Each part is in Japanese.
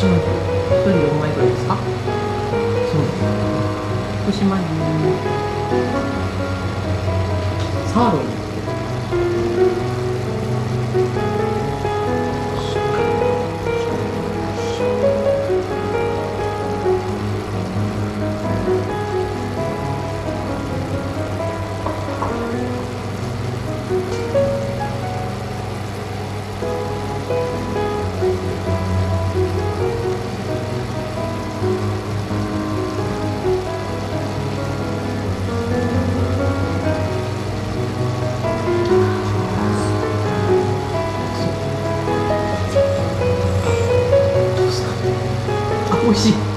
福島一人4枚ぐらいですか？そう。福島に游戏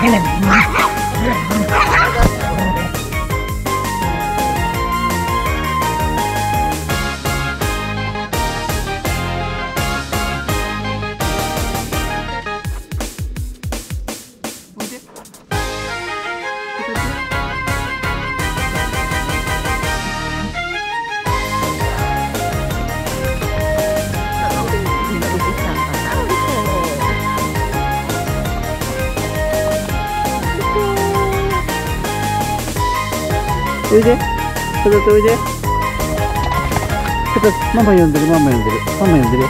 Really? おいで。片手おいで。片手ママ呼んでるママ呼んでる。ママ呼んでる